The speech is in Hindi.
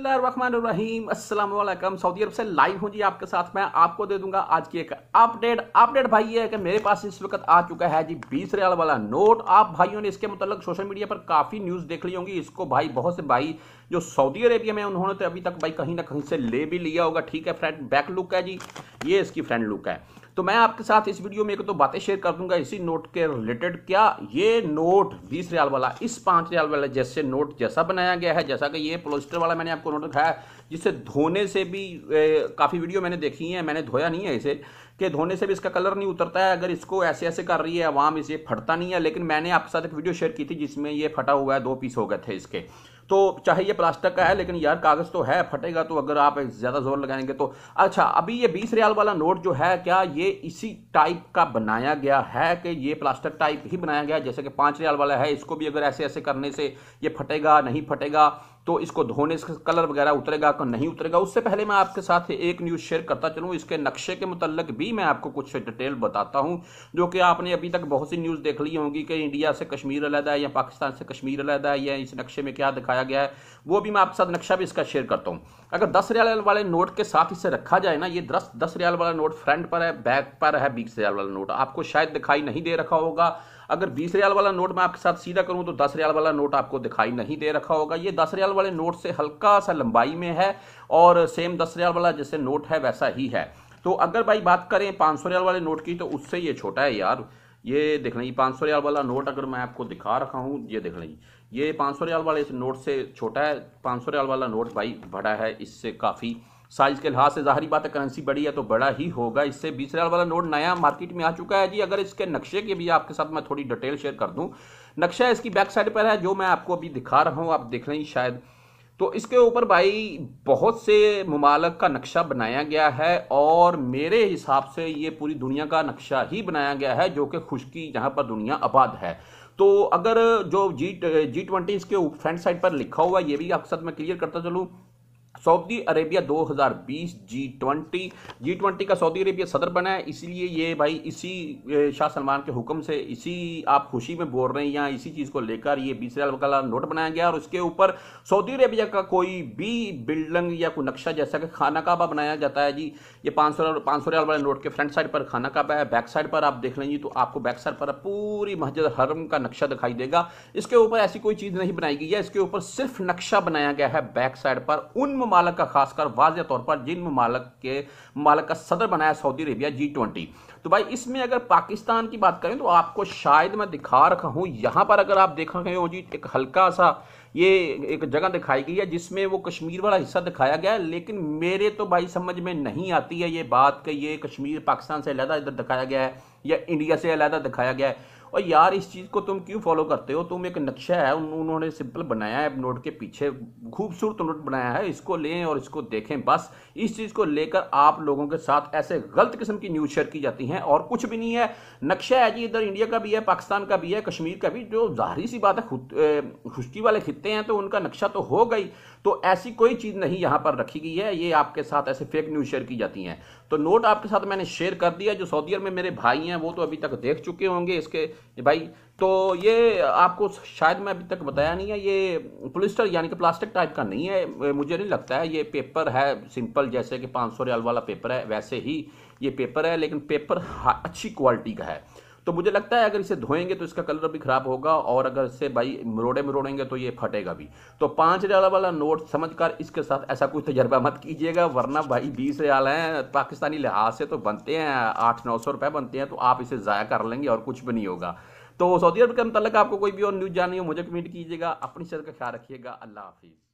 बिस्मिल्लाहिर्रहमानिर्रहीम। अस्सलाम सऊदी अरब से लाइव हूँ जी आपके साथ। मैं आपको दे दूँगा आज की एक अपडेट। अपडेट भाई ये है कि मेरे पास इस वक्त आ चुका है जी बीस रियाल वाला नोट। आप भाइयों ने इसके मतलब सोशल मीडिया पर काफ़ी न्यूज़ देख ली होंगी। इसको भाई बहुत से भाई जो सऊदी अरेबिया में उन्होंने तो अभी तक भाई कहीं ना कहीं से ले भी लिया होगा। ठीक है, फ्रेंड, बैक लुक है जी। ये इसकी फ्रेंड लुक है। तो मैं आपके साथ इस वीडियो में एक तो बातें शेयर कर दूँगा इसी नोट के रिलेटेड क्या ये नोट बीस रियाल वाला, इस पाँच रियाल वाला जैसे नोट जैसा बनाया गया है, जैसा कि ये पोलिस्टर वाला मैंने आपको नोट दिखाया जिसे धोने से भी काफ़ी वीडियो मैंने देखी है, मैंने धोया नहीं है इसे, कि धोने से भी इसका कलर नहीं उतरता है, अगर इसको ऐसे ऐसे कर रही है अवाम इसे फटता नहीं है, लेकिन मैंने आपके साथ एक वीडियो शेयर की थी जिसमें ये फटा हुआ है, दो पीस हो गए थे इसके। तो चाहे ये प्लास्टिक का है, लेकिन यार कागज़ तो है, फटेगा तो अगर आप ज़्यादा ज़ोर लगाएँगे तो। अच्छा अभी ये बीस रियाल वाला नोट जो है, क्या ये इसी टाइप का बनाया गया है कि ये प्लास्टिक टाइप ही बनाया गया? जैसे कि पाँच रियाल वाला है, इसको भी अगर ऐसे ऐसे करने से ये फटेगा, नहीं फटेगा तो इसको धोने से कलर वगैरह उतरेगा कि नहीं उतरेगा, उससे पहले मैं आपके साथ एक न्यूज़ शेयर करता चलूँ। इसके नक्शे के मुतलक भी मैं आपको कुछ डिटेल बताता हूँ, जो कि आपने अभी तक बहुत सी न्यूज़ देख ली होंगी कि इंडिया से कश्मीर अलहदा है या पाकिस्तान से कश्मीर अलहदा है, या इस नक्शे में क्या दिखाया गया है, वो भी मैं आपके साथ नक्शा भी इसका शेयर करता हूँ। अगर दस रियाल वाले नोट के साथ इसे रखा जाए ना, ये दस दस रियाल वाला नोट फ्रंट पर है बैक पर है, बीस रियाल वाला नोट आपको शायद दिखाई नहीं दे रखा होगा अगर बीस रियाल वाला नोट मैं आपके साथ सीधा करूँ तो दस रियाल वाला नोट आपको दिखाई नहीं दे रखा होगा। ये दस रियाल वाले नोट से हल्का सा लंबाई में है और सेम दस रियाल वाला जैसे नोट है वैसा ही है। तो अगर भाई बात करें पाँच सौ रियाल वाले नोट की तो उससे ये छोटा है यार। ये देख लें पाँच सौ रियाल वाला नोट अगर मैं आपको दिखा रखा हूँ, ये देख लें, ये पाँच सौ रियाल वाले नोट से छोटा है, पाँच सौ रियाल वाला नोट भाई बड़ा है, इससे काफ़ी साइज़ के लिहाज से जाहरी बात है करेंसी बड़ी है तो बड़ा ही होगा। इससे बीस रियाल वाला नोट नया मार्केट में आ चुका है जी। अगर इसके नक्शे के भी आपके साथ मैं थोड़ी डिटेल शेयर कर दूँ। नक्शा इसकी बैक साइड पर है, जो मैं आपको अभी दिखा रहा हूँ, आप देख रहे हैं शायद। तो इसके ऊपर भाई बहुत से ममालक का नक्शा बनाया गया है और मेरे हिसाब से ये पूरी दुनिया का नक्शा ही बनाया गया है, जो कि खुशकी जहाँ पर दुनिया आबाद है। तो अगर जो जी जी ट्वेंटी इसके फ्रंट साइड पर लिखा हुआ ये भी आपके साथ मैं क्लियर करता चलूँ। Saudi Arabia 2020 G twenty G twenty का सऊदी अरेबिया सदर बना है, इसलिए ये भाई इसी शाह सलमान के हुक्म से इसी आप खुशी में बोल रहे हैं या इसी चीज़ को लेकर ये बीस रियाल का नोट बनाया गया और उसके ऊपर सऊदी अरेबिया का कोई भी बिल्डिंग या कोई नक्शा, जैसा कि खाना काबा बनाया जाता है जी, ये पाँच सौ पाँच सौ रियाल वाले नोट के फ्रंट साइड पर खाना काबा है, बैक साइड पर आप देख लेंगे तो आपको बैक साइड पर पूरी मस्जिद हरम का नक्शा दिखाई देगा। इसके ऊपर ऐसी कोई चीज़ नहीं बनाई गई है, इसके ऊपर सिर्फ़ नक्शा बनाया गया है बैक साइड पर, उन ममालक का खासकर वाज तौर पर जिन ममालक के ममालक का सदर बनाया सऊदी अरेबिया जी ट्वेंटी तो भाई, इसमें अगर पाकिस्तान की बात करें तो आपको शायद मैं दिखा रखा हूँ, यहाँ पर अगर आप देख रहे हो जी, एक हल्का सा ये एक जगह दिखाई गई है जिसमें वो कश्मीर वाला हिस्सा दिखाया गया है, लेकिन मेरे तो भाई समझ में नहीं आती है ये बात कि ये कश्मीर पाकिस्तान से अलहदा इधर दिखाया गया है या इंडिया से अलहदा दिखाया गया है। और यार इस चीज़ को तुम क्यों फॉलो करते हो? तुम एक नक्शा है उन, उन्होंने सिंपल बनाया है नोट के पीछे खूबसूरत नोट बनाया है। इसको लें और इसको देखें बस। इस चीज़ को लेकर आप लोगों के साथ ऐसे गलत किस्म की न्यूज़ शेयर की जाती हैं और कुछ भी नहीं है। नक्शा है जी इधर इंडिया का भी है पाकिस्तान का भी है कश्मीर का भी जो जाहरी सी बात है खुशकी वाले खिते हैं तो उनका नक्शा तो हो गई। तो ऐसी कोई चीज़ नहीं यहाँ पर रखी गई है ये आपके साथ ऐसे फेक न्यूज़ शेयर की जाती हैं। तो नोट आपके साथ मैंने शेयर कर दिया जो सऊदी अरब में मेरे भाई हैं वो तो अभी तक देख चुके होंगे इसके भाई तो ये आपको शायद मैं अभी तक बताया नहीं है, ये पोलिस्टर यानी कि प्लास्टिक टाइप का नहीं है मुझे नहीं लगता है, ये पेपर है सिंपल जैसे कि पाँच सौ रियाल वाला पेपर है, वैसे ही ये पेपर है, लेकिन पेपर अच्छी क्वालिटी का है। तो मुझे लगता है अगर इसे धोएँगे तो इसका कलर भी खराब होगा और अगर इसे भाई मरोड़े मरोड़ेंगे तो ये फटेगा भी। तो पाँच रियाल वाला नोट समझकर इसके साथ ऐसा कोई तजर्बा मत कीजिएगा, वरना भाई बीस रियाल हैं, पाकिस्तानी लिहाज से तो बनते हैं, आठ नौ सौ रुपए बनते हैं तो आप इसे ज़ाया कर लेंगे और कुछ भी नहीं होगा। तो सऊदी अरब के मतलब आपको कोई भी और न्यूज़ जाननी हो, मुझे कमेंट कीजिएगा, अपनी सेहत का ख्याल रखिएगा, अल्लाह हाफिज़।